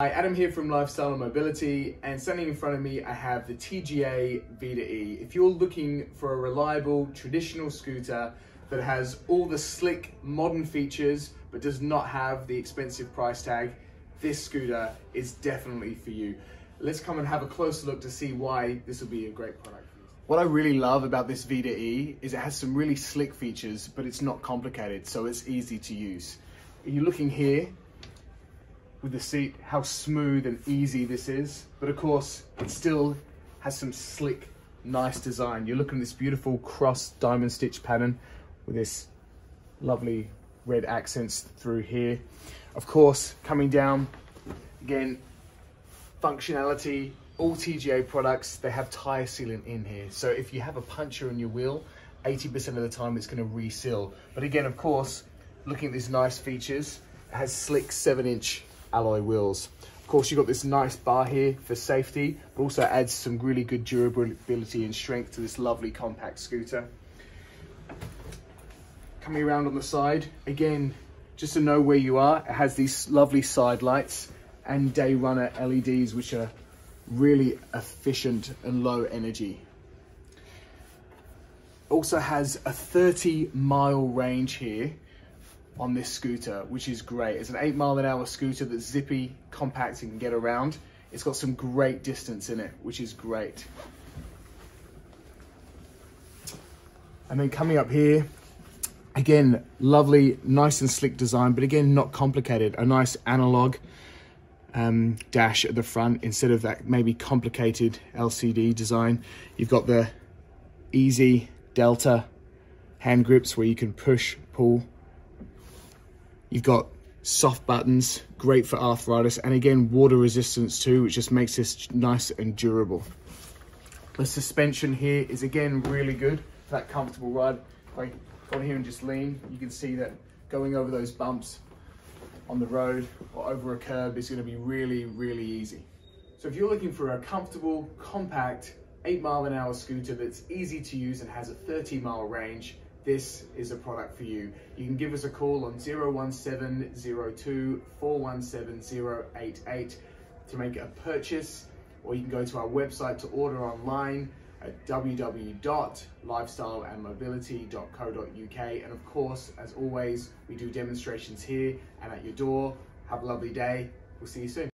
Hi, Adam here from Lifestyle and Mobility, and standing in front of me, I have the TGA Vita E. If you're looking for a reliable, traditional scooter that has all the slick, modern features, but does not have the expensive price tag, this scooter is definitely for you. Let's come and have a closer look to see why this will be a great product. What I really love about this Vita E is it has some really slick features, but it's not complicated, so it's easy to use. Are You're looking here, with the seat, how smooth and easy this is. But of course, it still has some slick, nice design. You're looking at this beautiful cross diamond stitch pattern with this lovely red accents through here. Of course, coming down, again, functionality, all TGA products, they have tire sealant in here. So if you have a puncture in your wheel, 80% of the time it's gonna reseal. But again, of course, looking at these nice features, it has slick seven inch alloy wheels. Of course, you've got this nice bar here for safety, but also adds some really good durability and strength to this lovely compact scooter. Coming around on the side, again, just to know where you are, it has these lovely side lights and day runner LEDs, which are really efficient and low energy. Also has a 30 mile range here, on this scooter, which is great. It's an eight mile an hour scooter that's zippy, compact, and can get around. It's got some great distance in it, which is great. And then coming up here, again, lovely, nice and slick design, but again, not complicated. A nice analog um, dash at the front instead of that maybe complicated LCD design. You've got the easy Delta hand grips where you can push, pull, You've got soft buttons, great for arthritis, and again, water resistance too, which just makes this nice and durable. The suspension here is again really good for that comfortable ride. If I go on here and just lean, you can see that going over those bumps on the road or over a curb is gonna be really, really easy. So if you're looking for a comfortable, compact, eight mile an hour scooter that's easy to use and has a 30 mile range, this is a product for you. You can give us a call on 01702 417 to make a purchase, or you can go to our website to order online at www.lifestyleandmobility.co.uk. And of course, as always, we do demonstrations here and at your door. Have a lovely day. We'll see you soon.